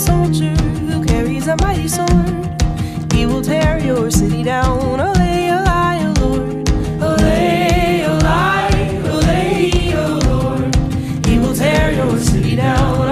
soldier who carries a mighty sword. He will tear your city down. Oh Lord. Oh Lord. He will tear your city down.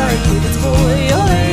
like it's for your